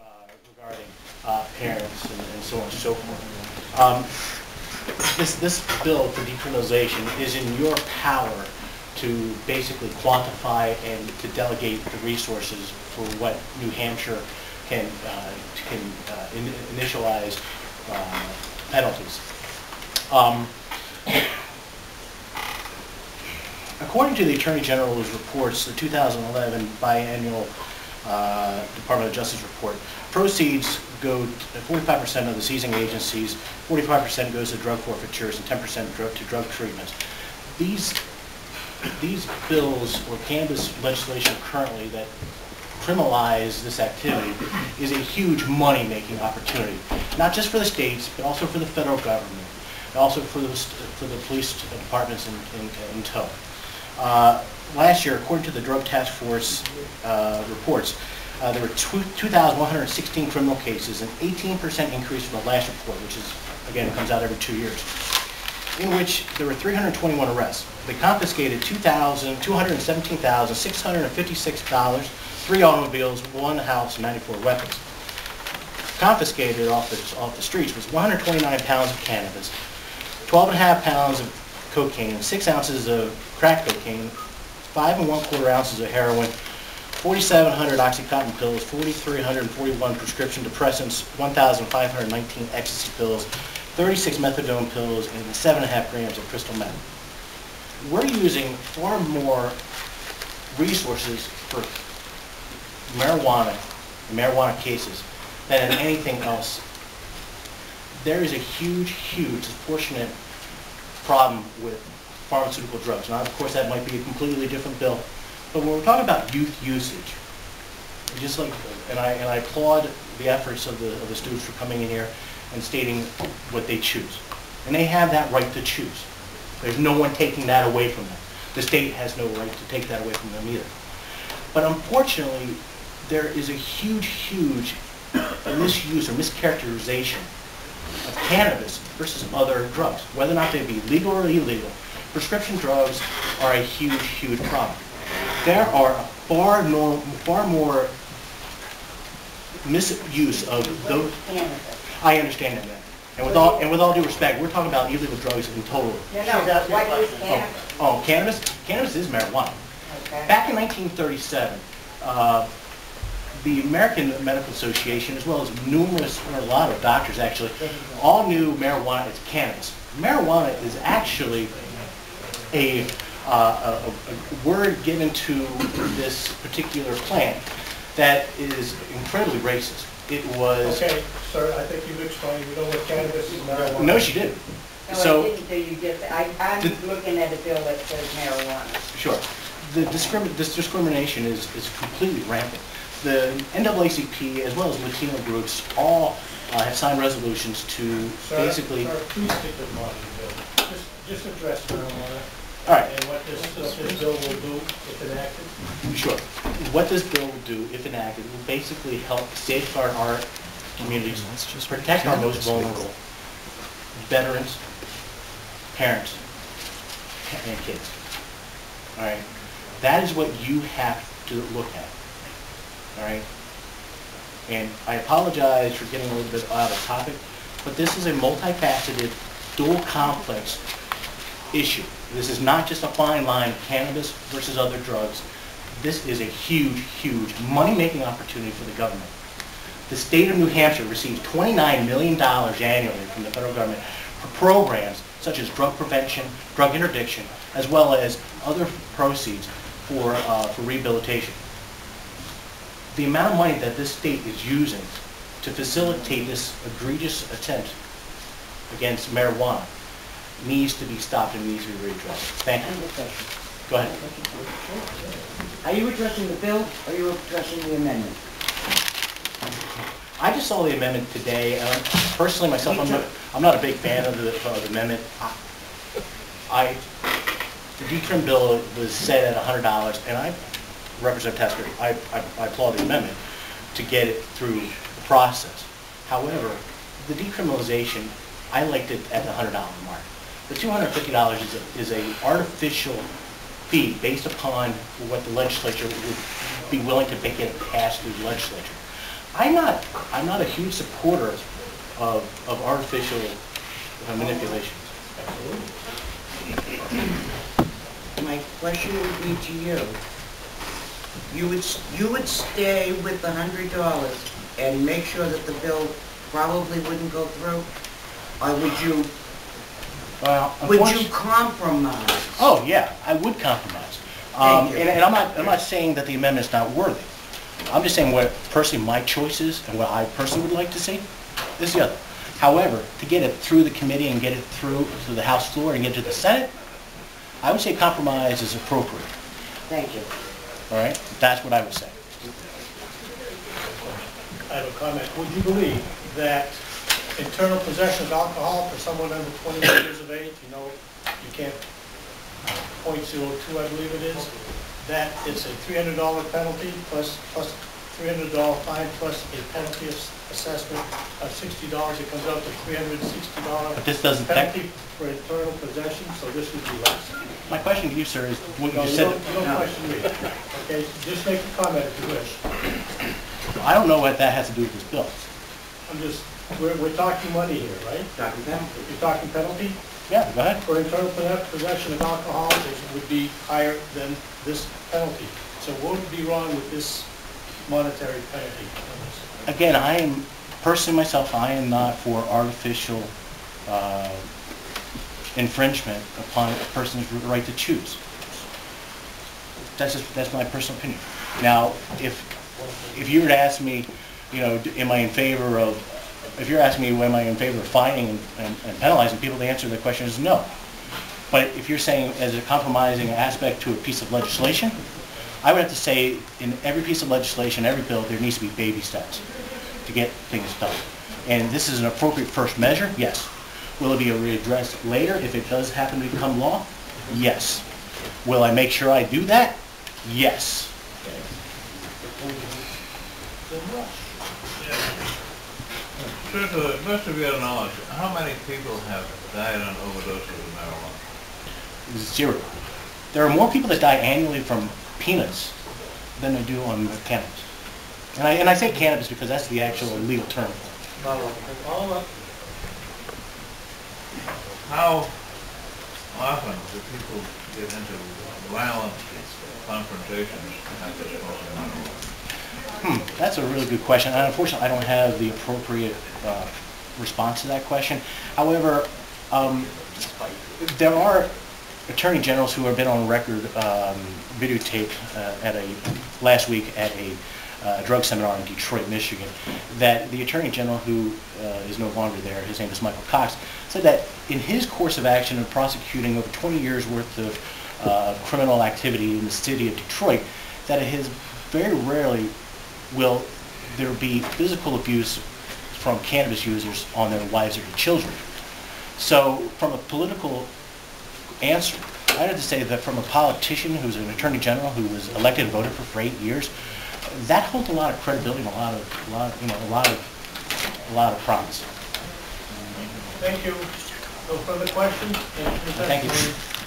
uh, regarding uh, parents and and so on and so forth. Um, This, this bill for decriminalization is in your power to basically quantify and to delegate the resources for what New Hampshire can, uh, can uh, in- initialize uh, penalties. Um, According to the Attorney General's reports, the 2011 biannual uh, Department of Justice report, proceeds go, 45% of the seizing agencies, 45% goes to drug forfeitures, and 10% dro- to drug treatments. These, these bills or cannabis legislation currently that criminalize this activity is a huge money-making opportunity, not just for the states, but also for the federal government, and also for the, for the police departments in, in, in tow. Uh, Last year, according to the Drug Task Force uh, reports, uh, there were 2,116 criminal cases, an 18% increase from the last report, which is, again, comes out every two years, in which there were 321 arrests. They confiscated 2,000 $217,656, three automobiles, one house, 94 weapons. Confiscated off the, off the streets was 129 pounds of cannabis, 12 and a half pounds of cocaine, six ounces of crack cocaine, five and one quarter ounces of heroin, 4,700 Oxycontin pills, 4,341 prescription depressants, 1,519 ecstasy pills, 36 methadone pills, and seven and a half grams of crystal meth. We're using far more resources for marijuana, marijuana cases than in anything else. There is a huge, huge, disproportionate problem with pharmaceutical drugs. Now, of course, that might be a completely different bill, but when we're talking about youth usage, just like, and I, and I applaud the efforts of the, of the students for coming in here and stating what they choose. And they have that right to choose. There's no one taking that away from them. The state has no right to take that away from them either. But unfortunately, there is a huge, huge misuse or mischaracterization cannabis versus other drugs, whether or not they be legal or illegal. Prescription drugs are a huge, huge problem. There are far, no, far more misuse of those. I understand that. And with all, and with all due respect, we're talking about illegal drugs in total. No, no, what is Oh, cannabis? Oh, cannabis? Cannabis is marijuana. Okay. Back in 1937, uh, the American Medical Association, as well as numerous, or a lot of doctors actually, all knew marijuana as cannabis. Marijuana is actually a, uh, a, a word given to this particular plant that is incredibly racist. It was, Okay, sir, I think you've explained, you know what cannabis is marijuana. no, she didn't. No, So. I didn't do you just, I, I'm Did- looking at a bill that says marijuana. Sure. The discrimin, this discrimination is, is completely rampant. The NAACP, as well as Latino groups, all uh, have signed resolutions to Sir, basically, Sir, please stick with money, Bill. Just, just address marijuana all right, and what this, what this bill will do if enacted. sure. What this bill will do, if enacted, will basically help safeguard our communities, protect our most vulnerable, veterans, parents, and kids. All right? That is what you have to look at. All right? And I apologize for getting a little bit out of topic, but this is a multifaceted, dual complex issue. This is not just a fine line of cannabis versus other drugs. This is a huge, huge money-making opportunity for the government. The state of New Hampshire receives $29 million annually from the federal government for programs such as drug prevention, drug interdiction, as well as other proceeds for, uh, for rehabilitation. The amount of money that this state is using to facilitate this egregious attempt against marijuana needs to be stopped and needs to be readdressed. Thank you. Go ahead. Are you addressing the bill or are you addressing the amendment? I just saw the amendment today, and personally, myself, I'm not, I'm not a big fan of the, of the amendment. I, the decrim bill was set at hundred dollars, and I, Representative Tasker, I, I I applaud the amendment to get it through the process. However, the decriminalization, I liked it at the hundred dollar mark. The two hundred fifty dollars is a, is a artificial fee based upon what the legislature would be willing to make it pass through the legislature. I'm not, I'm not a huge supporter of, of artificial uh, manipulations. My question would be to you. You would, you would stay with the hundred dollars and make sure that the bill probably wouldn't go through? Or would you, Well, would you unfortunately- compromise? Oh, yeah, I would compromise. Um, Thank you. And and I'm not, I'm not saying that the amendment's not worthy. I'm just saying what personally my choice is and what I personally would like to see is the other. However, to get it through the committee and get it through to the House floor and get it to the Senate, I would say compromise is appropriate, Thank you. All right? That's what I would say. I have a comment. Would you believe that internal possession of alcohol for someone under 21 years of age, you know, you can't, uh, .02, I believe it is, that it's a $300 penalty plus, plus $300 fine plus a penalty ass- assessment of $60, it comes out to $360 But this doesn't tech- penalty for internal possession, so this would be less. My question to you, sir, is what you No, just you said. don't, you don't question me, okay? Just make a comment if you wish. I don't know what that has to do with this bill. I'm just, we're, we're talking money here, right? Dr. Penalty. You're talking penalty Yeah, go ahead. for internal possession of alcohol, it would be higher than this penalty. So what would be wrong with this monetary penalty? Again, I am, personally myself, I am not for artificial uh, infringement upon a person's right to choose. That's just, that's my personal opinion. Now, if, if you were to ask me, you know, am I in favor of, if you're asking me, am I in favor of fining and and penalizing people, the answer to the question is no. But if you're saying as a compromising aspect to a piece of legislation, I would have to say in every piece of legislation, every bill, there needs to be baby steps to get things done. And this is an appropriate first measure, yes. Will it be readdressed later if it does happen to become law? Yes. Will I make sure I do that? Yes. Sir, to the best of your knowledge, how many people have died on overdoses of marijuana? Zero. There are more people that die annually from peanuts than there do on cannabis. And I, and I say cannabis because that's the actual legal term. How often do people get into violent confrontations after smoking marijuana? Hmm, that's a really good question. And unfortunately, I don't have the appropriate uh, response to that question. However, um, there are attorney generals who have been on record um, videotape uh, at a, last week at a uh, drug seminar in Detroit, Michigan, that the attorney general who uh, is no longer there, his name is Michael Cox, said that in his course of action in prosecuting over 20 years worth of uh, criminal activity in the city of Detroit, that it has very rarely will there be physical abuse from cannabis users on their wives or their children. So from a political answer, I have to say that from a politician who's an attorney general who was elected and voted for for eight years, that holds a lot of credibility and a lot of, a lot, of, you know, a lot of, a lot of promise. Thank you. No further questions? Thank you.